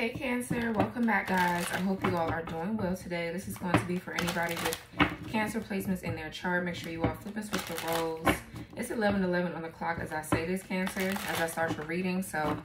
Hey Cancer, welcome back guys. I hope you all are doing well today. This is going to be for anybody with Cancer placements in their chart. Make sure you all flip and switch the roles. It's 11 11 on the clock as I say this Cancer, as I start your reading. So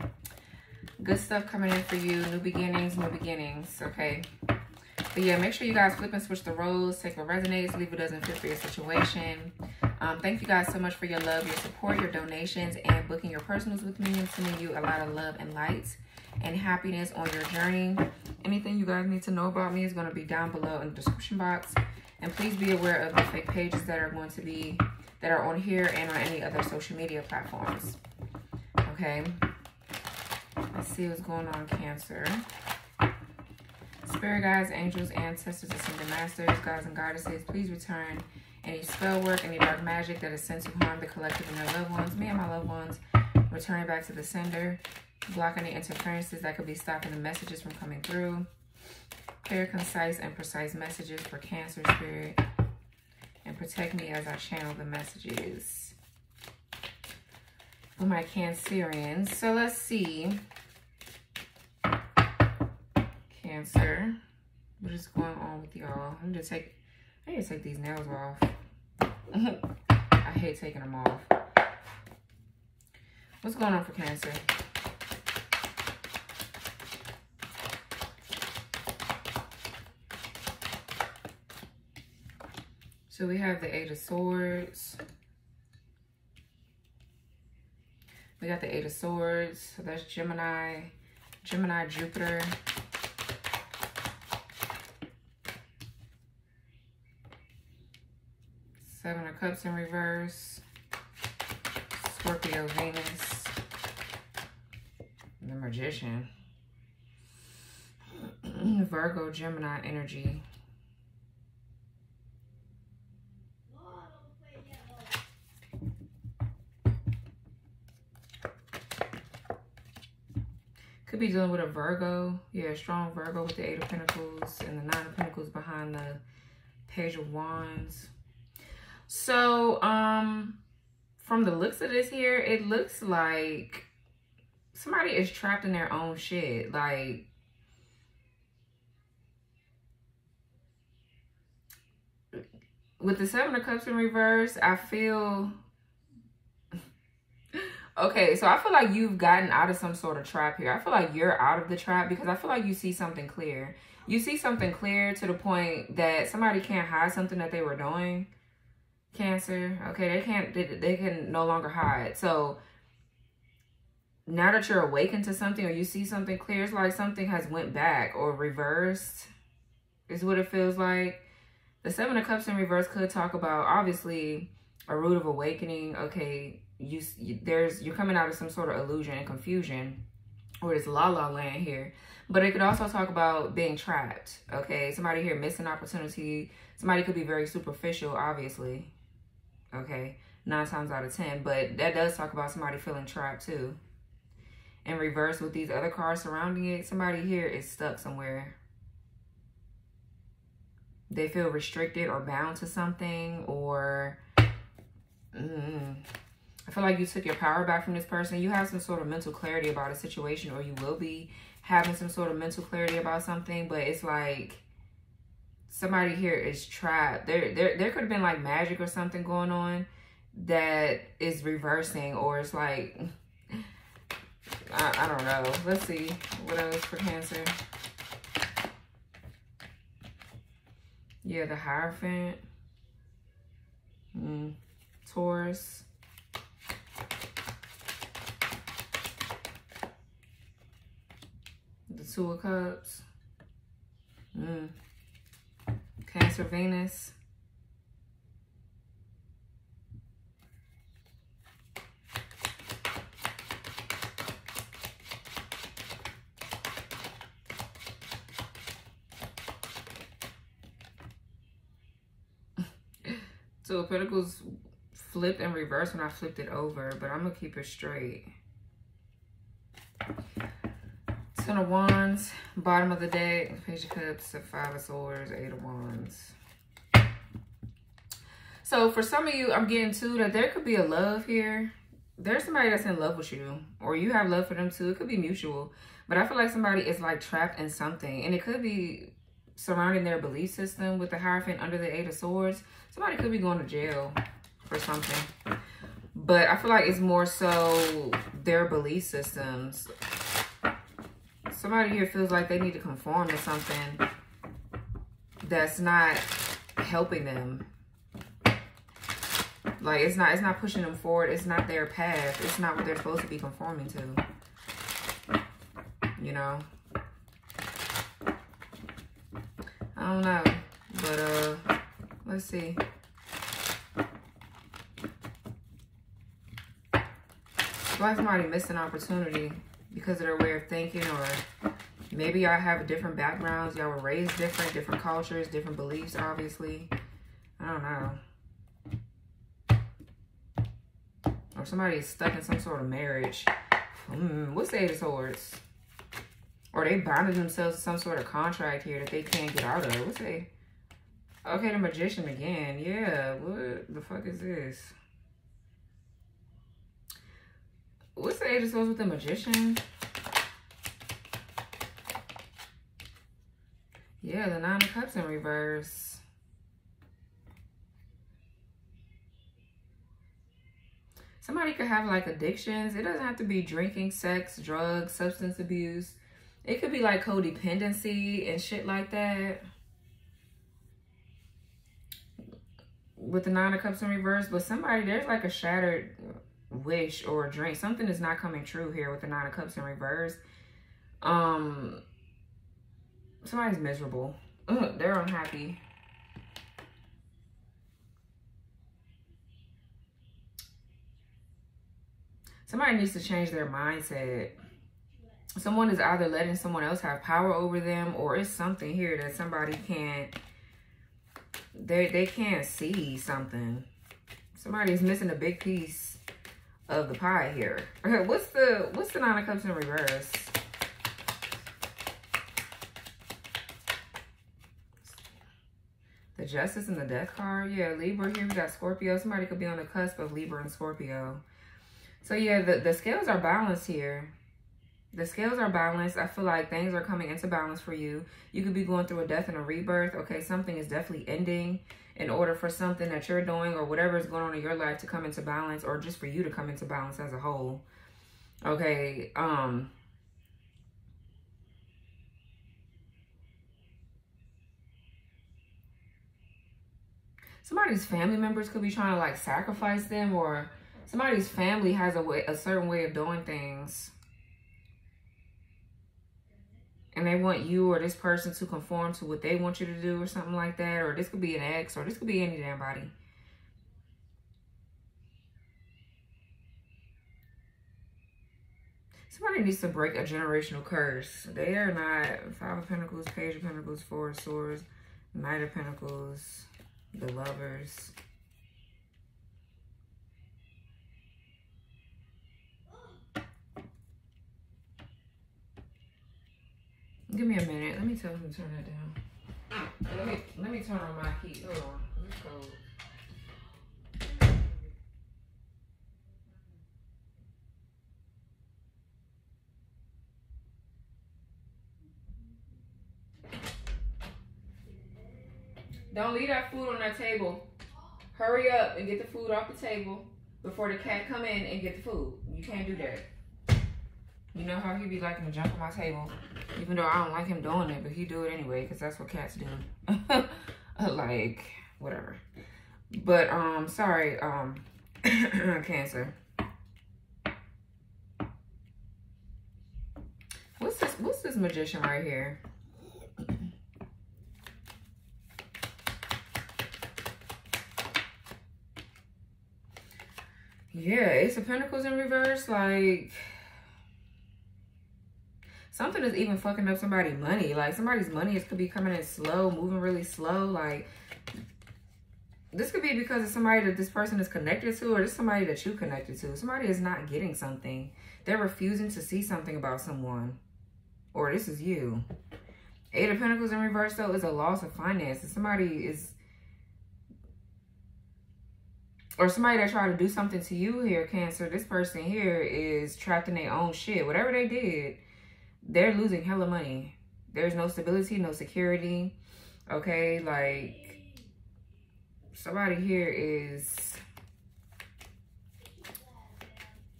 good stuff coming in for you. New beginnings, new beginnings, okay? But yeah, make sure you guys flip and switch the roles. Take what resonates, leave what doesn't fit for your situation. Um, thank you guys so much for your love, your support, your donations, and booking your personals with me and sending you a lot of love and light and happiness on your journey. Anything you guys need to know about me is going to be down below in the description box. And please be aware of the fake pages that are going to be, that are on here and on any other social media platforms. Okay. Let's see what's going on, Cancer. Spirit guides, angels, ancestors, ascended masters, gods and goddesses, please return any spell work, any dark magic that is sent to harm the collective and their loved ones, me and my loved ones, return back to the sender, block any interferences that could be stopping the messages from coming through, clear, concise, and precise messages for Cancer Spirit, and protect me as I channel the messages for my Cancerians. So let's see. Cancer. What is going on with y'all? I'm just take I need to take these nails off. I hate taking them off. What's going on for Cancer? So we have the Eight of Swords. We got the Eight of Swords. So that's Gemini, Gemini, Jupiter. Seven of Cups in reverse. Scorpio, Venus. The Magician. Virgo, Gemini energy. Could be dealing with a Virgo. Yeah, strong Virgo with the Eight of Pentacles and the Nine of Pentacles behind the Page of Wands. So, um, from the looks of this here, it looks like somebody is trapped in their own shit. Like, with the Seven of Cups in reverse, I feel... okay, so I feel like you've gotten out of some sort of trap here. I feel like you're out of the trap because I feel like you see something clear. You see something clear to the point that somebody can't hide something that they were doing. Cancer. Okay they can't they, they can no longer hide. So now that you're awakened to something or you see something clear it's like something has went back or reversed is what it feels like. The seven of cups in reverse could talk about obviously a root of awakening. Okay you, there's you're coming out of some sort of illusion and confusion or this la la land here but it could also talk about being trapped okay somebody here missing opportunity somebody could be very superficial obviously okay? Nine times out of 10. But that does talk about somebody feeling trapped too. In reverse with these other cards surrounding it, somebody here is stuck somewhere. They feel restricted or bound to something or... Mm, I feel like you took your power back from this person. You have some sort of mental clarity about a situation or you will be having some sort of mental clarity about something. But it's like somebody here is trapped. There, there, there could have been like magic or something going on that is reversing or it's like, I, I don't know. Let's see what else for Cancer. Yeah, the Hierophant. Mm. Taurus. The Two of Cups. Mm. Cancer, Venus. so Pentacles flipped and reversed when I flipped it over, but I'm going to keep it straight. Ten of Wands, bottom of the deck, Page of Cups, the Five of Swords, Eight of Wands. So for some of you, I'm getting too that there could be a love here. There's somebody that's in love with you or you have love for them too. It could be mutual. But I feel like somebody is like trapped in something. And it could be surrounding their belief system with the Hierophant under the Eight of Swords. Somebody could be going to jail for something. But I feel like it's more so their belief systems. Somebody here feels like they need to conform to something that's not helping them. Like it's not it's not pushing them forward. It's not their path. It's not what they're supposed to be conforming to. You know? I don't know. But uh let's see. Why somebody missed an opportunity because of their way of thinking or maybe y'all have different backgrounds. Y'all were raised different, different cultures, different beliefs, obviously. I don't know. Or somebody is stuck in some sort of marriage. Mm, what's the Eight of Swords? Or they bonded themselves to some sort of contract here that they can't get out of. What's they? Okay, the Magician again. Yeah, what the fuck is this? What's the Eight of Swords with the Magician? Yeah, the Nine of Cups in reverse. Somebody could have like addictions. It doesn't have to be drinking, sex, drugs, substance abuse. It could be like codependency and shit like that. With the Nine of Cups in reverse. But somebody, there's like a shattered wish or drink. Something is not coming true here with the Nine of Cups in reverse. Um, somebody's miserable. Ugh, they're unhappy. Somebody needs to change their mindset. Someone is either letting someone else have power over them or it's something here that somebody can't, they, they can't see something. Somebody's missing a big piece of the pie here. What's the what's the nine of cups in reverse? The justice and the death card. Yeah, Libra here. We got Scorpio. Somebody could be on the cusp of Libra and Scorpio. So yeah, the, the scales are balanced here. The scales are balanced. I feel like things are coming into balance for you. You could be going through a death and a rebirth. Okay, something is definitely ending in order for something that you're doing or whatever is going on in your life to come into balance or just for you to come into balance as a whole. Okay, um somebody's family members could be trying to like sacrifice them or somebody's family has a way a certain way of doing things and they want you or this person to conform to what they want you to do or something like that. Or this could be an ex or this could be any damn body. Somebody needs to break a generational curse. They are not Five of Pentacles, Page of Pentacles, Four of Swords, Knight of Pentacles, the Lovers. Give me a minute. Let me tell him to turn that down. Let me let me turn on my heat. Hold on. It's cold. Don't leave that food on that table. Hurry up and get the food off the table before the cat come in and get the food. You can't do that. You know how he be liking to jump on my table? Even though I don't like him doing it, but he do it anyway because that's what cats do. like, whatever. But, um, sorry, um, Cancer. What's this, what's this magician right here? Yeah, Ace of Pentacles in reverse, like something is even fucking up somebody's money. Like somebody's money is, could be coming in slow, moving really slow. Like this could be because of somebody that this person is connected to or just somebody that you connected to. Somebody is not getting something. They're refusing to see something about someone. Or this is you. Eight of Pentacles in reverse though is a loss of finances. Somebody is or somebody that tried to do something to you here, Cancer, this person here is trapped in their own shit. Whatever they did, they're losing hella money. There's no stability, no security. Okay, like somebody here is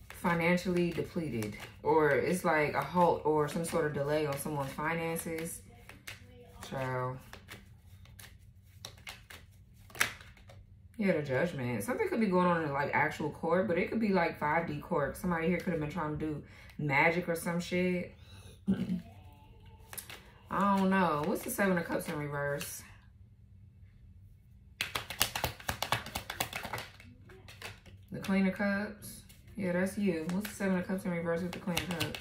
financially depleted or it's like a halt or some sort of delay on someone's finances. Child. Yeah, the judgment. Something could be going on in like actual court, but it could be like 5D court. Somebody here could have been trying to do magic or some shit. I don't know. What's the Seven of Cups in reverse? The Queen of Cups. Yeah, that's you. What's the Seven of Cups in reverse with the Queen of Cups?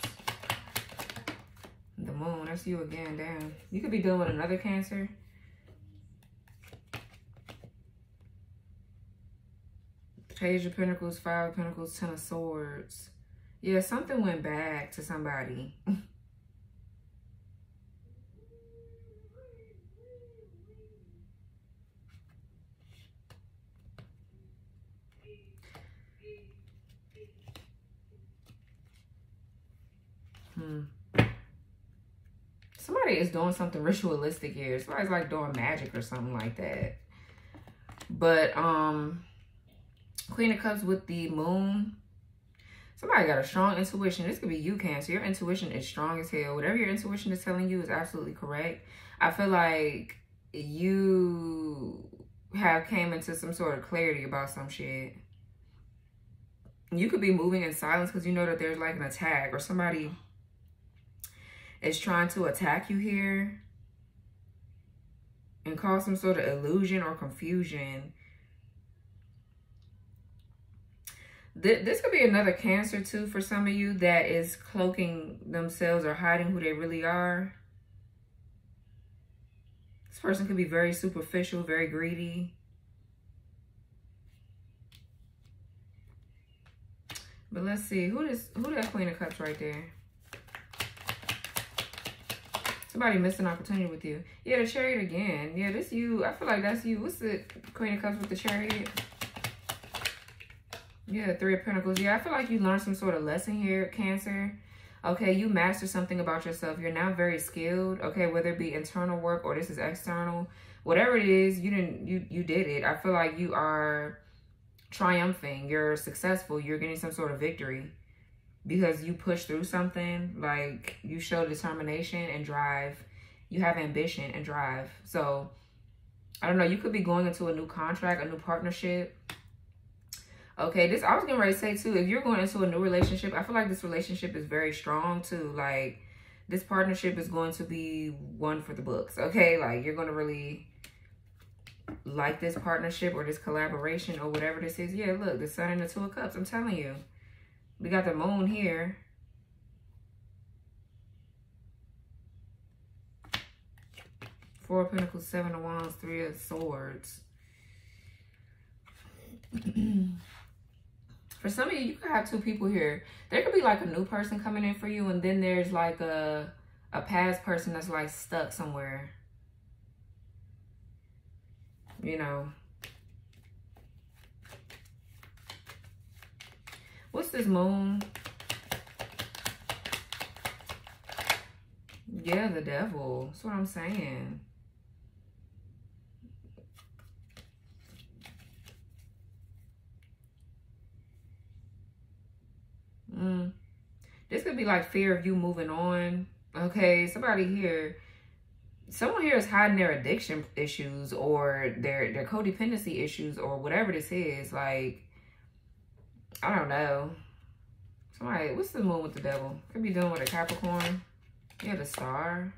The Moon. That's you again. Damn. You could be dealing with another Cancer. Page of Pentacles, Five of Pentacles, Ten of Swords. Yeah, something went back to somebody. hmm. Somebody is doing something ritualistic here. Somebody's like doing magic or something like that. But, um, Queen of Cups with the moon. Somebody got a strong intuition. This could be you, Cancer. Your intuition is strong as hell. Whatever your intuition is telling you is absolutely correct. I feel like you have came into some sort of clarity about some shit. You could be moving in silence because you know that there's like an attack or somebody is trying to attack you here and cause some sort of illusion or confusion this could be another cancer too for some of you that is cloaking themselves or hiding who they really are. This person could be very superficial, very greedy. But let's see, who does who that Queen of Cups right there? Somebody missed an opportunity with you. Yeah, the chariot again. Yeah, this you. I feel like that's you. What's the Queen of Cups with the chariot? Yeah, Three of Pentacles. Yeah, I feel like you learned some sort of lesson here, Cancer. Okay, you master something about yourself. You're now very skilled. Okay, whether it be internal work or this is external. Whatever it is, you didn't you you did it. I feel like you are triumphing. You're successful. You're getting some sort of victory because you push through something. Like you show determination and drive. You have ambition and drive. So I don't know. You could be going into a new contract, a new partnership Okay, this I was getting ready to say too, if you're going into a new relationship, I feel like this relationship is very strong too. Like this partnership is going to be one for the books. Okay, like you're gonna really like this partnership or this collaboration or whatever this is. Yeah, look, the sun and the two of cups. I'm telling you. We got the moon here. Four of Pentacles, Seven of Wands, Three of Swords. for some of you, you could have two people here. There could be like a new person coming in for you, and then there's like a a past person that's like stuck somewhere. You know. What's this moon? Yeah, the devil. That's what I'm saying. Mm. This could be like fear of you moving on. Okay, somebody here, someone here is hiding their addiction issues or their their codependency issues or whatever this is. Like, I don't know. Somebody, what's the moon with the devil? Could be dealing with a Capricorn. You Yeah, the star,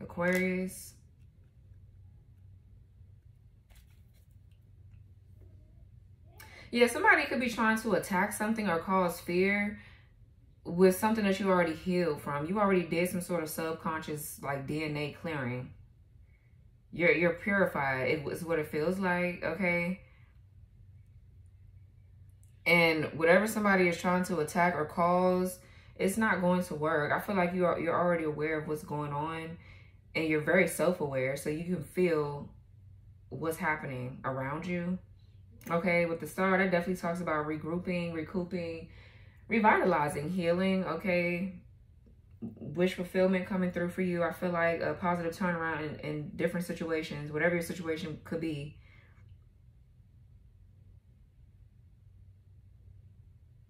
Aquarius. Yeah, somebody could be trying to attack something or cause fear with something that you already healed from. You already did some sort of subconscious like DNA clearing. You're you're purified. It was what it feels like, okay? And whatever somebody is trying to attack or cause, it's not going to work. I feel like you are you're already aware of what's going on and you're very self-aware so you can feel what's happening around you Okay, with the star, that definitely talks about regrouping, recouping, revitalizing, healing, okay? wish fulfillment coming through for you. I feel like a positive turnaround in, in different situations, whatever your situation could be.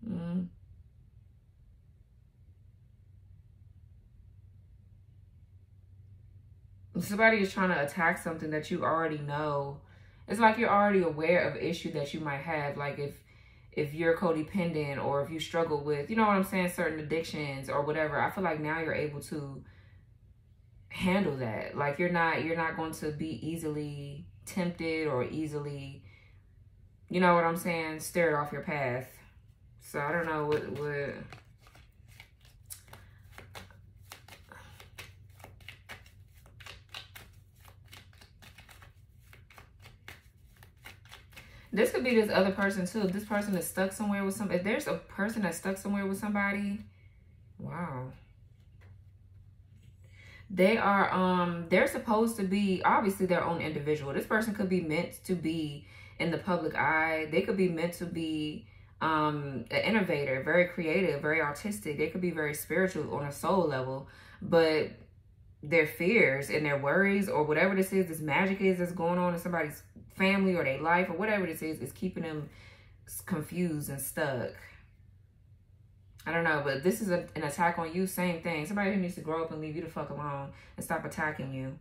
Mm. Somebody is trying to attack something that you already know. It's like you're already aware of issue that you might have. Like if if you're codependent or if you struggle with, you know what I'm saying, certain addictions or whatever, I feel like now you're able to handle that. Like you're not you're not going to be easily tempted or easily you know what I'm saying, steered off your path. So I don't know what what This could be this other person too. This person is stuck somewhere with some, if there's a person that's stuck somewhere with somebody, wow. They are, um, they're supposed to be, obviously their own individual. This person could be meant to be in the public eye. They could be meant to be um, an innovator, very creative, very artistic. They could be very spiritual on a soul level, but their fears and their worries or whatever this is, this magic is that's going on in somebody's family or their life or whatever this is, is keeping them confused and stuck. I don't know, but this is a, an attack on you. Same thing. Somebody who needs to grow up and leave you the fuck alone and stop attacking you.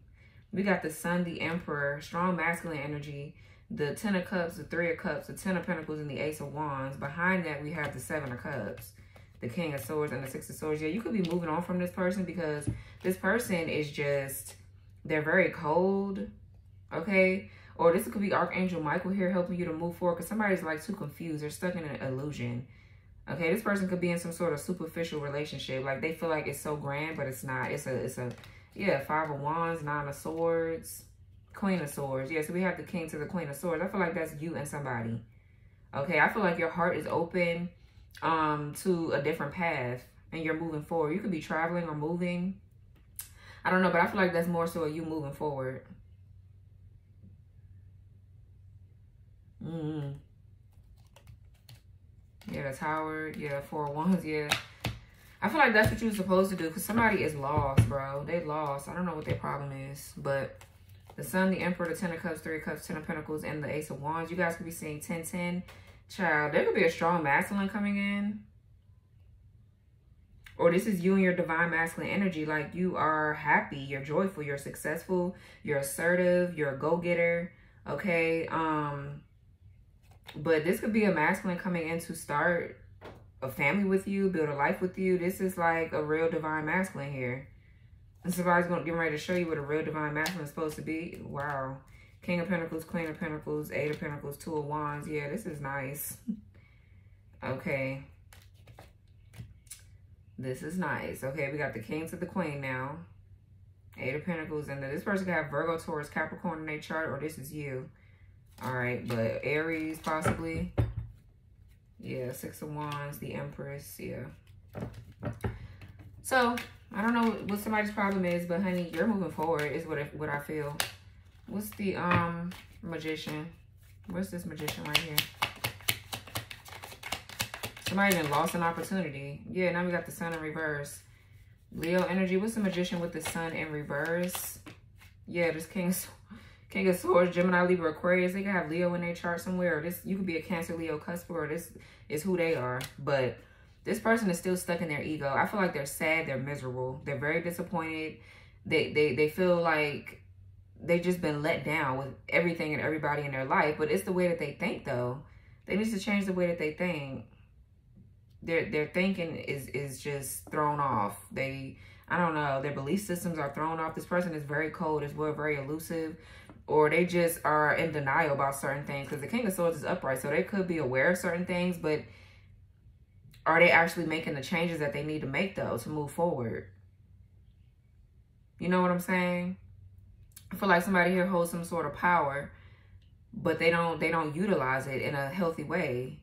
We got the Sun, the Emperor, strong masculine energy, the Ten of Cups, the Three of Cups, the Ten of Pentacles, and the Ace of Wands. Behind that, we have the Seven of Cups, the King of Swords, and the Six of Swords. Yeah, you could be moving on from this person because this person is just, they're very cold, okay? Or this could be Archangel Michael here helping you to move forward because somebody's like too confused. They're stuck in an illusion. Okay, this person could be in some sort of superficial relationship. Like they feel like it's so grand, but it's not. It's a, it's a, yeah, Five of Wands, Nine of Swords, Queen of Swords. Yeah, so we have the King to the Queen of Swords. I feel like that's you and somebody. Okay, I feel like your heart is open um, to a different path and you're moving forward. You could be traveling or moving. I don't know, but I feel like that's more so you moving forward. Mm-hmm. Yeah, that's Howard. Yeah, four wands. Yeah. I feel like that's what you're supposed to do because somebody is lost, bro. They lost. I don't know what their problem is, but the Sun, the Emperor, the Ten of Cups, Three of Cups, Ten of Pentacles, and the Ace of Wands. You guys could be seeing 10-10. Child, there could be a strong masculine coming in. Or this is you and your divine masculine energy. Like you are happy, you're joyful, you're successful, you're assertive, you're a go-getter. Okay. Um, but this could be a masculine coming in to start a family with you, build a life with you. This is like a real divine masculine here. And somebody's going to get ready to show you what a real divine masculine is supposed to be. Wow. King of Pentacles, Queen of Pentacles, Eight of Pentacles, Two of Wands. Yeah, this is nice. okay. This is nice. Okay, we got the King to the Queen now. Eight of Pentacles. And then this person could have Virgo, Taurus, Capricorn in their chart, or this is you. All right, but Aries possibly. Yeah, Six of Wands, the Empress, yeah. So, I don't know what somebody's problem is, but honey, you're moving forward is what I, what I feel. What's the um magician? What's this magician right here? Somebody even lost an opportunity. Yeah, now we got the sun in reverse. Leo energy. What's the magician with the sun in reverse? Yeah, this king King of Swords, Gemini, Libra, Aquarius. They can have Leo in their chart somewhere. Or this you could be a Cancer, Leo, Cusp, or this is who they are. But this person is still stuck in their ego. I feel like they're sad. They're miserable. They're very disappointed. They they they feel like they've just been let down with everything and everybody in their life. But it's the way that they think, though. They need to change the way that they think. Their their thinking is is just thrown off. They I don't know. Their belief systems are thrown off. This person is very cold as well, very elusive or they just are in denial about certain things because the king of swords is upright so they could be aware of certain things but are they actually making the changes that they need to make though to move forward? You know what i'm saying? I feel like somebody here holds some sort of power but they don't they don't utilize it in a healthy way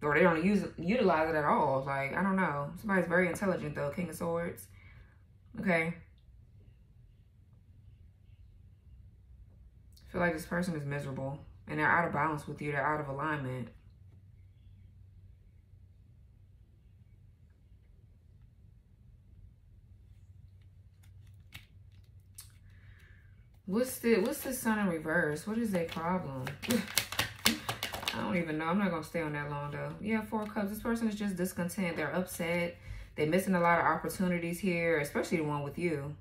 or they don't use utilize it at all. Like i don't know. Somebody's very intelligent though king of swords. Okay feel like this person is miserable and they're out of balance with you, they're out of alignment. What's the what's the sun in reverse? What is their problem? I don't even know. I'm not gonna stay on that long though. Yeah, four cups. This person is just discontent. They're upset. They're missing a lot of opportunities here, especially the one with you.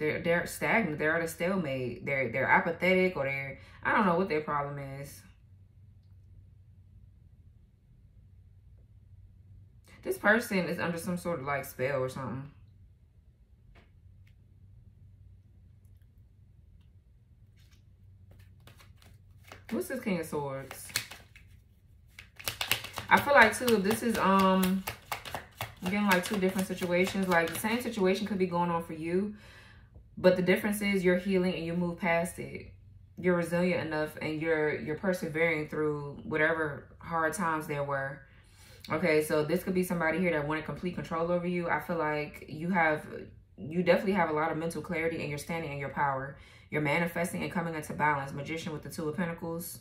They're they're stagnant. They're at a stalemate. They're they're apathetic or they're I don't know what their problem is. This person is under some sort of like spell or something. What's this King of Swords? I feel like too, this is um I'm getting like two different situations. Like the same situation could be going on for you, but the difference is you're healing and you move past it. You're resilient enough and you're you're persevering through whatever hard times there were. Okay, so this could be somebody here that wanted complete control over you. I feel like you have you definitely have a lot of mental clarity and you're standing in your power. You're manifesting and coming into balance. Magician with the Two of Pentacles.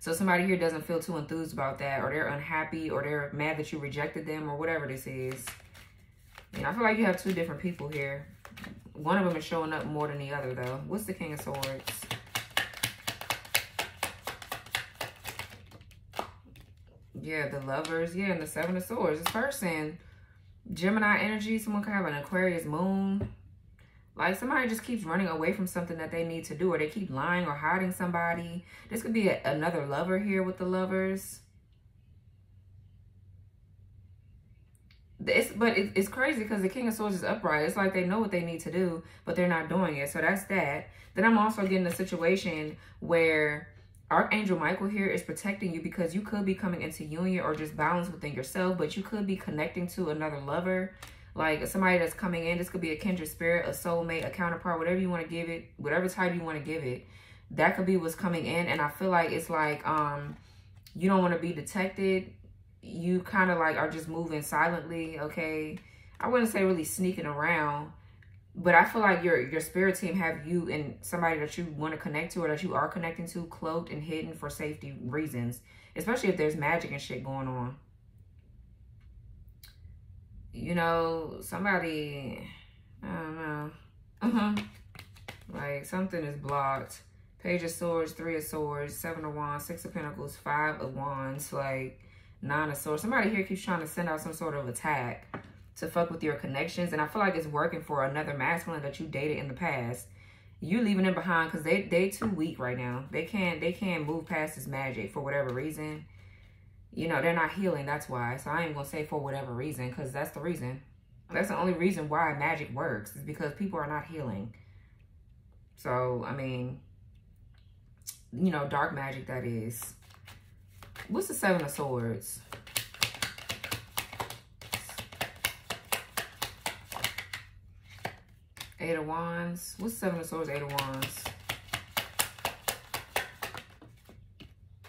So somebody here doesn't feel too enthused about that or they're unhappy or they're mad that you rejected them or whatever this is. And I feel like you have two different people here. One of them is showing up more than the other though. What's the King of Swords? Yeah, the lovers. Yeah, and the Seven of Swords. This person, Gemini energy. Someone could have an Aquarius moon. Like somebody just keeps running away from something that they need to do or they keep lying or hiding somebody. This could be a, another lover here with the lovers. It's, but it, it's crazy because the King of Swords is upright. It's like they know what they need to do, but they're not doing it. So that's that. Then I'm also getting a situation where Archangel Michael here is protecting you because you could be coming into union or just balance within yourself, but you could be connecting to another lover like somebody that's coming in. This could be a kindred spirit, a soulmate, a counterpart, whatever you want to give it, whatever type you want to give it. That could be what's coming in. And I feel like it's like um you don't want to be detected. You kind of like are just moving silently, okay? I wouldn't say really sneaking around, but I feel like your your spirit team have you and somebody that you want to connect to or that you are connecting to cloaked and hidden for safety reasons, especially if there's magic and shit going on you know, somebody, I don't know. Uh-huh. Like something is blocked. Page of Swords, Three of Swords, Seven of Wands, Six of Pentacles, Five of Wands, like Nine of Swords. Somebody here keeps trying to send out some sort of attack to fuck with your connections. And I feel like it's working for another masculine that you dated in the past. You leaving them behind because they they too weak right now. They can't they can't move past this magic for whatever reason you know, they're not healing. That's why. So I ain't to say for whatever reason because that's the reason. That's the only reason why magic works is because people are not healing. So, I mean, you know, dark magic that is. What's the Seven of Swords? Eight of Wands. What's Seven of Swords, Eight of Wands?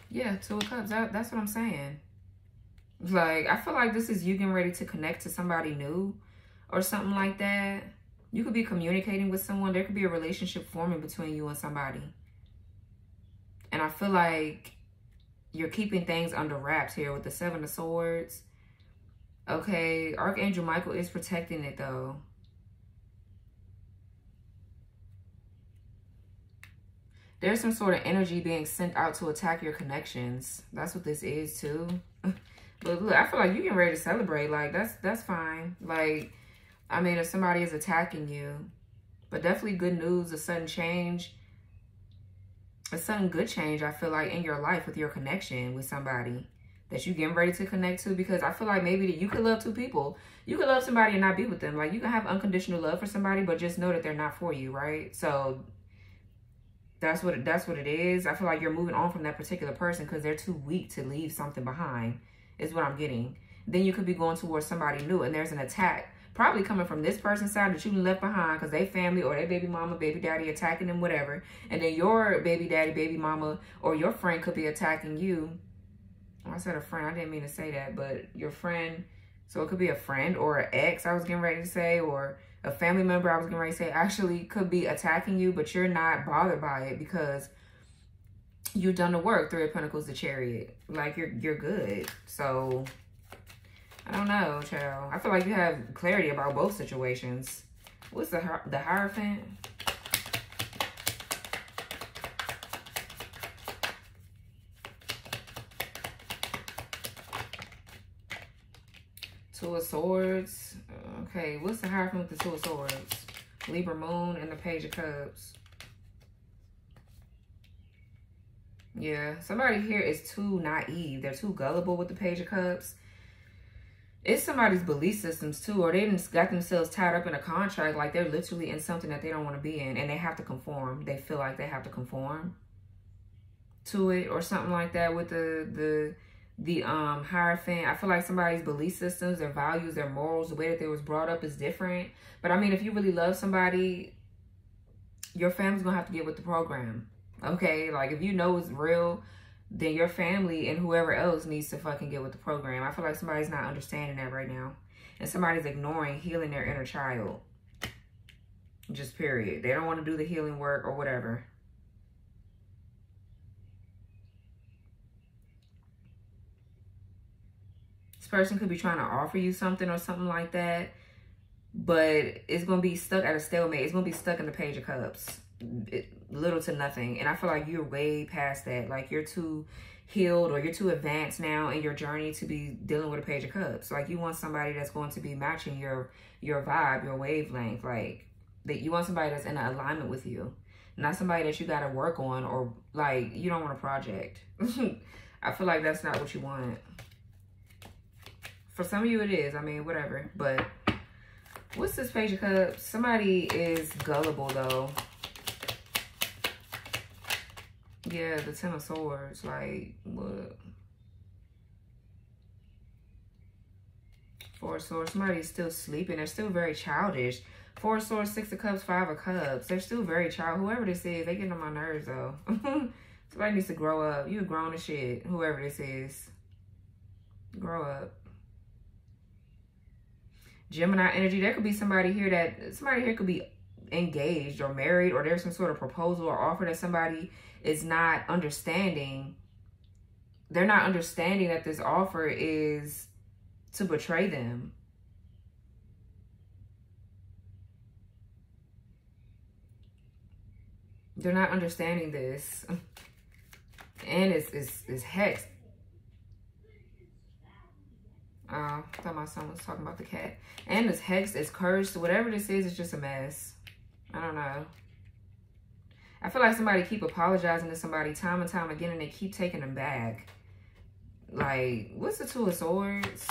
Yeah, Two of Cups. That, that's what I'm saying. Like, I feel like this is you getting ready to connect to somebody new or something like that. You could be communicating with someone. There could be a relationship forming between you and somebody. And I feel like you're keeping things under wraps here with the Seven of Swords. Okay, Archangel Michael is protecting it though. there's some sort of energy being sent out to attack your connections. That's what this is too. but look, I feel like you're getting ready to celebrate. Like that's that's fine. Like, I mean, if somebody is attacking you, but definitely good news, a sudden change, a sudden good change. I feel like in your life with your connection with somebody that you getting ready to connect to because I feel like maybe that you could love two people. You could love somebody and not be with them. Like you can have unconditional love for somebody, but just know that they're not for you, right? So that's what it, that's what it is. I feel like you're moving on from that particular person because they're too weak to leave something behind. Is what I'm getting. Then you could be going towards somebody new, and there's an attack probably coming from this person's side that you left behind because they family or their baby mama, baby daddy attacking them, whatever. And then your baby daddy, baby mama, or your friend could be attacking you. I said a friend. I didn't mean to say that, but your friend. So it could be a friend or an ex, I was getting ready to say, or a family member, I was going ready to say, actually could be attacking you, but you're not bothered by it because you've done the work. Three of Pentacles, the Chariot. Like, you're you're good. So, I don't know, child. I feel like you have clarity about both situations. What's the, the Hierophant? Two of Swords. Okay, what's the Hierophant with the Two of Swords? Libra Moon and the Page of Cups. Yeah, somebody here is too naive. They're too gullible with the Page of Cups. It's somebody's belief systems too, or they just got themselves tied up in a contract like they're literally in something that they don't want to be in and they have to conform. They feel like they have to conform to it or something like that with the the the um hierophant i feel like somebody's belief systems their values their morals the way that they was brought up is different. But i mean if you really love somebody your family's gonna have to get with the program okay? Like if you know it's real then your family and whoever else needs to fucking get with the program. I feel like somebody's not understanding that right now. And somebody's ignoring healing their inner child. Just period. They don't want to do the healing work or whatever. This person could be trying to offer you something or something like that, but it's going to be stuck at a stalemate. It's going to be stuck in the Page of Cups, little to nothing. And I feel like you're way past that. Like you're too healed or you're too advanced now in your journey to be dealing with a Page of Cups. Like you want somebody that's going to be matching your your vibe, your wavelength. Like that you want somebody that's in alignment with you. Not somebody that you got to work on or like you don't want a project. I feel like that's not what you want. For some of you it is. I mean, whatever. But what's this page of cups? Somebody is gullible though. Yeah, the Ten of Swords. Like, what? Four of Swords. Somebody's still sleeping. They're still very childish. Four of Swords, Six of Cups, Five of Cups. They're still very child. Whoever this is, they getting on my nerves though. Somebody needs to grow up. You grown as shit. Whoever this is. Grow up. Gemini energy, there could be somebody here that, somebody here could be engaged or married or there's some sort of proposal or offer that somebody is not understanding. They're not understanding that this offer is to betray them. They're not understanding this. And it's, it's, it's hex uh, I thought my son was talking about the cat. And this hex is cursed. Whatever this is, it's just a mess. I don't know. I feel like somebody keep apologizing to somebody time and time again and they keep taking them back. Like, what's the Two of Swords?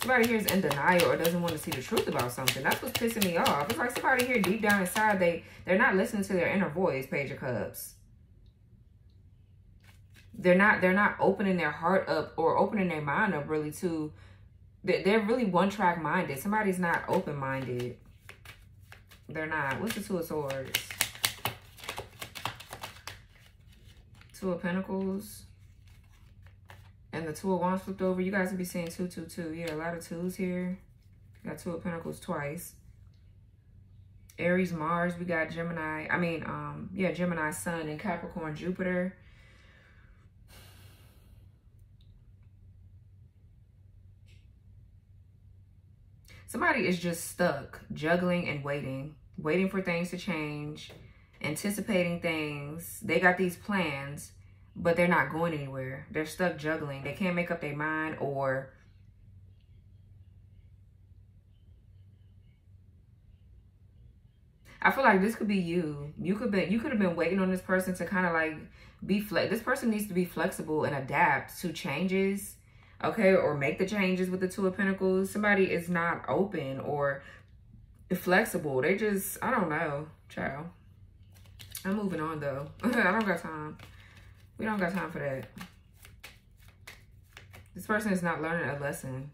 Somebody here is in denial or doesn't want to see the truth about something. That's what's pissing me off. It's like somebody here deep down inside, they, they're not listening to their inner voice, Page of Cups. They're not, they're not opening their heart up or opening their mind up really to they're really one track minded. Somebody's not open minded. They're not. What's the Two of Swords? Two of Pentacles. And the Two of Wands flipped over. You guys will be seeing two, two, two. Yeah, a lot of twos here. Got Two of Pentacles twice. Aries, Mars. We got Gemini. I mean, um, yeah, Gemini, Sun, and Capricorn, Jupiter. Somebody is just stuck juggling and waiting, waiting for things to change, anticipating things. They got these plans, but they're not going anywhere. They're stuck juggling. They can't make up their mind or I feel like this could be you. You could be you could have been waiting on this person to kind of like be flex. This person needs to be flexible and adapt to changes okay, or make the changes with the Two of Pentacles. Somebody is not open or flexible. They just, I don't know, child. I'm moving on though. I don't got time. We don't got time for that. This person is not learning a lesson.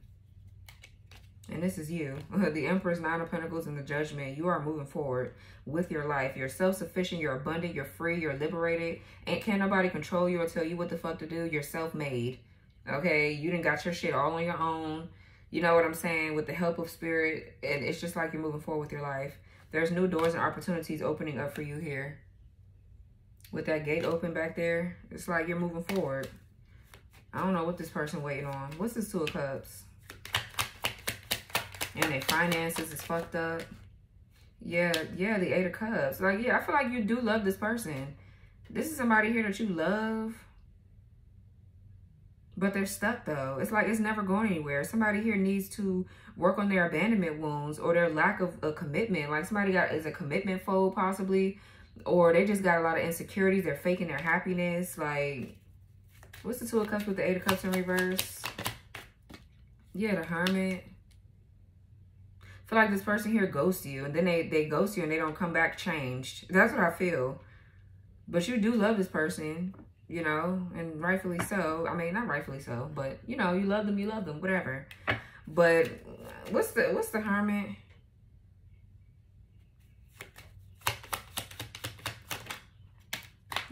And this is you. the Empress, Nine of Pentacles, and the Judgment. You are moving forward with your life. You're self-sufficient. You're abundant. You're free. You're liberated. And can't nobody control you or tell you what the fuck to do. You're self-made. Okay, you didn't got your shit all on your own. You know what I'm saying? With the help of spirit. And it's just like you're moving forward with your life. There's new doors and opportunities opening up for you here. With that gate open back there, it's like you're moving forward. I don't know what this person waiting on. What's this Two of Cups? And their finances is fucked up. Yeah, yeah, the Eight of Cups. Like, yeah, I feel like you do love this person. This is somebody here that you love. But they're stuck though. It's like it's never going anywhere. Somebody here needs to work on their abandonment wounds or their lack of a commitment. Like somebody got is a commitment fold possibly. Or they just got a lot of insecurities. They're faking their happiness. Like, what's the Two of Cups with the Eight of Cups in reverse? Yeah, the Hermit feel like this person here ghosts you and then they, they ghost you and they don't come back changed. That's what I feel. But you do love this person, you know, and rightfully so. I mean, not rightfully so, but you know, you love them, you love them, whatever. But what's the what's the hermit?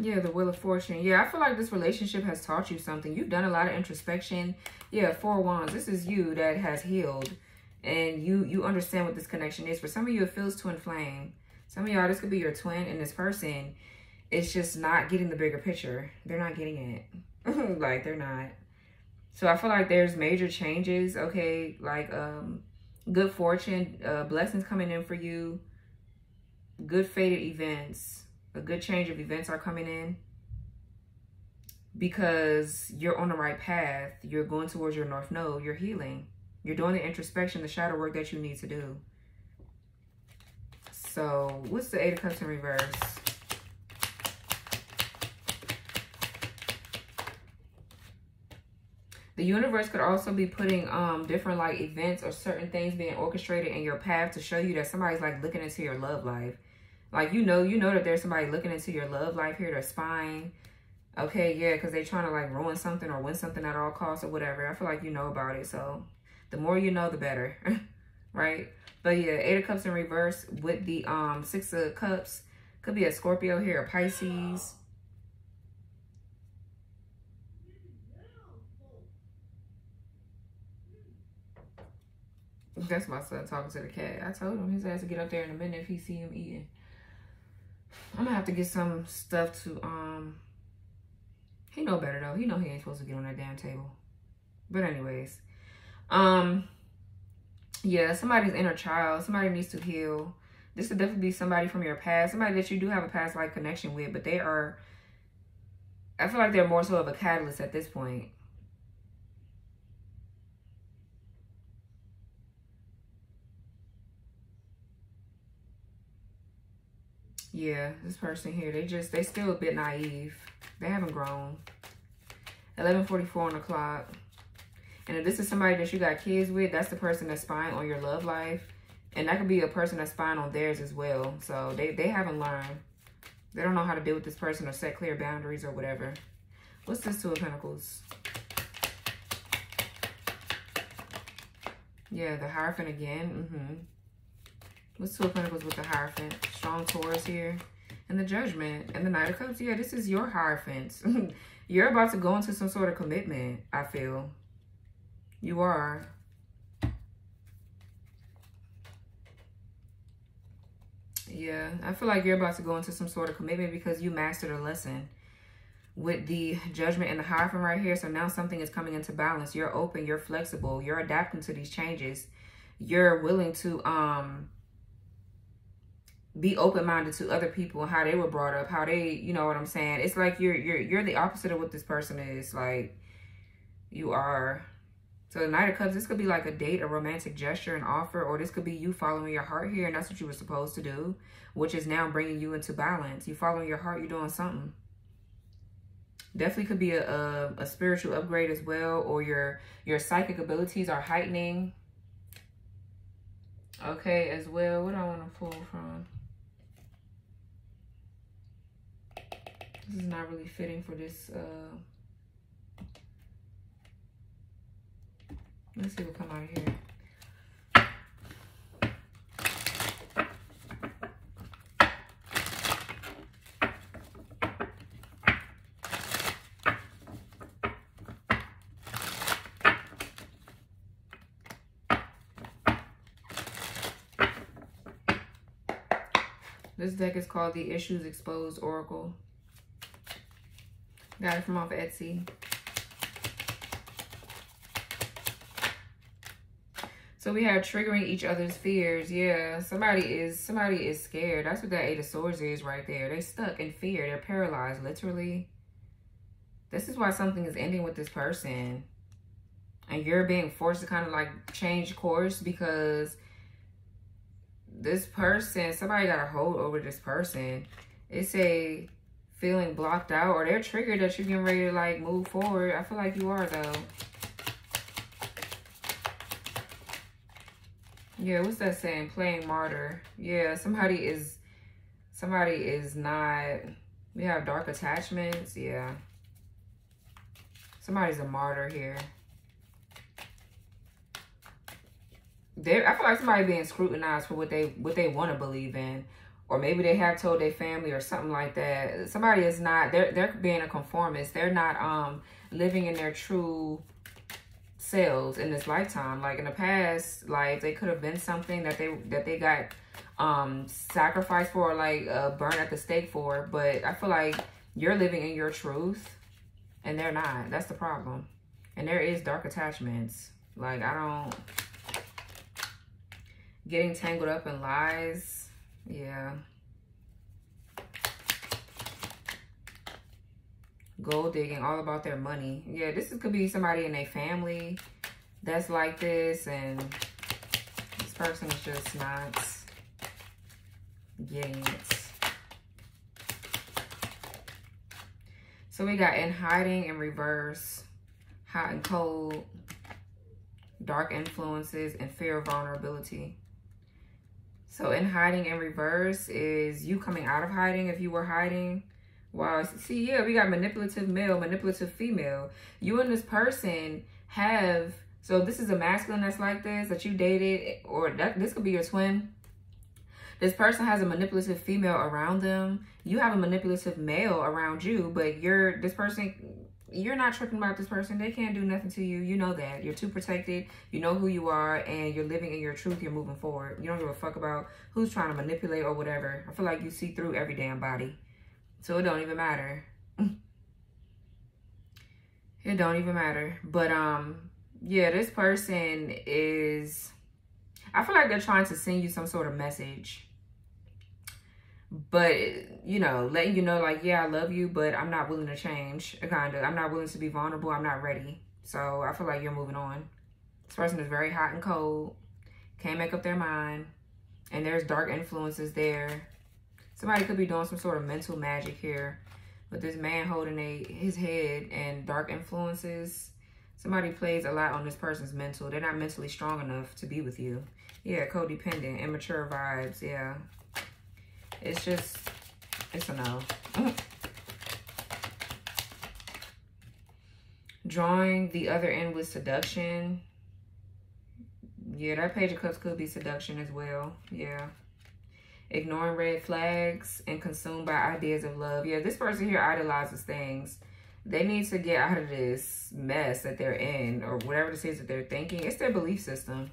Yeah, the Wheel of Fortune. Yeah, I feel like this relationship has taught you something. You've done a lot of introspection. Yeah, Four Wands. This is you that has healed and you you understand what this connection is. For some of you, it feels twin flame. Some of y'all, this could be your twin, and this person is just not getting the bigger picture. They're not getting it. like, they're not. So I feel like there's major changes, okay? Like, um, good fortune, uh, blessings coming in for you. Good fated events. A good change of events are coming in. Because you're on the right path. You're going towards your North Node. You're healing. You're doing the introspection, the shadow work that you need to do. So, what's the Eight of Cups in reverse? The universe could also be putting um different like events or certain things being orchestrated in your path to show you that somebody's like looking into your love life. Like you know, you know that there's somebody looking into your love life here, They're spying. Okay, yeah, because they're trying to like ruin something or win something at all costs or whatever. I feel like you know about it. So the more you know, the better, right? But yeah, Eight of Cups in reverse with the um Six of Cups. Could be a Scorpio here, a Pisces. That's my son talking to the cat. I told him his ass to get up there in a minute if he see him eating. I'm gonna have to get some stuff to um he know better though. He know he ain't supposed to get on that damn table. But anyways, um, yeah, somebody's inner child. Somebody needs to heal. This would definitely be somebody from your past. Somebody that you do have a past life connection with, but they are, I feel like they're more so of a catalyst at this point. Yeah, this person here, they just, they still a bit naive. They haven't grown. 11.44 on the clock. And if this is somebody that you got kids with, that's the person that's spying on your love life. And that could be a person that's spying on theirs as well. So they, they haven't learned. They don't know how to deal with this person or set clear boundaries or whatever. What's this Two of Pentacles? Yeah, the Hierophant again. Mm-hmm. What's Two of Pentacles with the Hierophant? Strong Taurus here. And the Judgment. And the Knight of Cups. Yeah, this is your Hierophant. You're about to go into some sort of commitment, I feel. You are. Yeah, I feel like you're about to go into some sort of commitment because you mastered a lesson with the judgment and the Hierophant right here. So now something is coming into balance. You're open, you're flexible, you're adapting to these changes. You're willing to um be open-minded to other people and how they were brought up, how they, you know what I'm saying? It's like you're you're you're the opposite of what this person is. Like you are so the Knight of Cups, this could be like a date, a romantic gesture, an offer, or this could be you following your heart here, and that's what you were supposed to do, which is now bringing you into balance. You following your heart, you're doing something. Definitely could be a, a, a spiritual upgrade as well, or your, your psychic abilities are heightening. Okay, as well. What do I want to pull from? This is not really fitting for this... Uh, Let's see what come out of here. This deck is called the Issues Exposed Oracle. Got it from off Etsy. So we have triggering each other's fears. Yeah, somebody is somebody is scared. That's what that Eight of Swords is right there. They stuck in fear. They're paralyzed, literally. This is why something is ending with this person. And you're being forced to kind of like change course because this person, somebody got a hold over this person. It's a feeling blocked out or they're triggered that you're getting ready to like move forward. I feel like you are though. Yeah, what's that saying? Playing martyr. Yeah, somebody is, somebody is not, we have dark attachments. Yeah. Somebody's a martyr here. They, I feel like somebody being scrutinized for what they what they want to believe in, or maybe they have told their family or something like that. Somebody is not. They're they're being a conformist. They're not um living in their true selves in this lifetime. Like in the past, like they could have been something that they that they got um sacrificed for, like uh, burned at the stake for. But I feel like you're living in your truth, and they're not. That's the problem. And there is dark attachments. Like I don't getting tangled up in lies. Yeah. gold digging, all about their money. Yeah, this could be somebody in a family that's like this, and this person is just not getting it. So we got in hiding in reverse, hot and cold, dark influences, and fear of vulnerability. So in hiding in reverse is you coming out of hiding if you were hiding Wow. See, yeah, we got manipulative male, manipulative female. You and this person have, so this is a masculine that's like this, that you dated, or that this could be your twin. This person has a manipulative female around them. You have a manipulative male around you, but you're, this person, you're not tripping about this person. They can't do nothing to you. You know that. You're too protected. You know who you are, and you're living in your truth. You're moving forward. You don't give a fuck about who's trying to manipulate or whatever. I feel like you see through every damn body. So it don't even matter. it don't even matter. But um, yeah, this person is, I feel like they're trying to send you some sort of message. But, you know, letting you know, like, yeah, I love you, but I'm not willing to change, kind of. I'm not willing to be vulnerable. I'm not ready. So I feel like you're moving on. This person is very hot and cold. Can't make up their mind. And there's dark influences there Somebody could be doing some sort of mental magic here. With this man holding a his head and dark influences. Somebody plays a lot on this person's mental. They're not mentally strong enough to be with you. Yeah, codependent, immature vibes. Yeah. It's just, it's a no. Mm. Drawing the other end with seduction. Yeah, that page of cups could be seduction as well. Yeah ignoring red flags, and consumed by ideas of love. Yeah, this person here idolizes things. They need to get out of this mess that they're in or whatever this is that they're thinking. It's their belief system.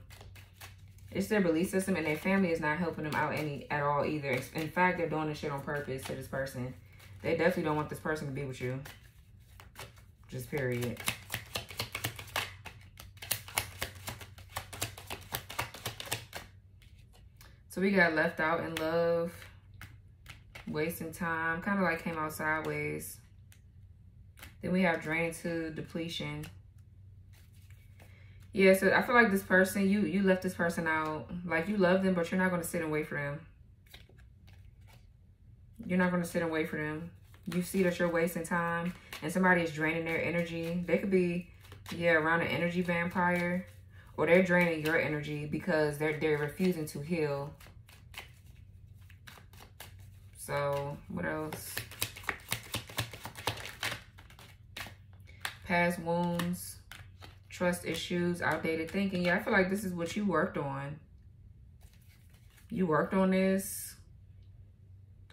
It's their belief system and their family is not helping them out any at all either. In fact, they're doing this shit on purpose to this person. They definitely don't want this person to be with you. Just period. So we got left out in love, wasting time, kind of like came out sideways. Then we have drain to depletion. Yeah, so I feel like this person, you you left this person out. Like you love them, but you're not going to sit and wait for them. You're not going to sit and wait for them. You see that you're wasting time and somebody is draining their energy. They could be, yeah, around an energy vampire or they're draining your energy because they're they're refusing to heal. So what else? Past wounds, trust issues, outdated thinking. Yeah, I feel like this is what you worked on. You worked on this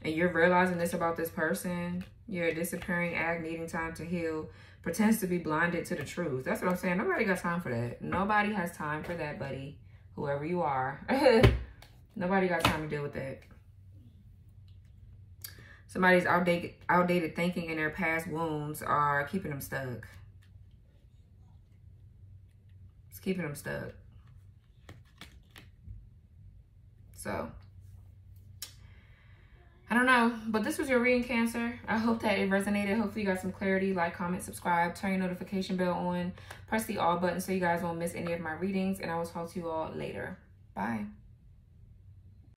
and you're realizing this about this person. Your disappearing act, needing time to heal pretends to be blinded to the truth. That's what I'm saying. Nobody got time for that. Nobody has time for that, buddy. Whoever you are. Nobody got time to deal with that. Somebody's outdated, outdated thinking and their past wounds are keeping them stuck keeping them stuck. So, I don't know, but this was your reading, Cancer. I hope that it resonated. Hopefully you got some clarity. Like, comment, subscribe, turn your notification bell on, press the all button so you guys won't miss any of my readings, and I will talk to you all later. Bye.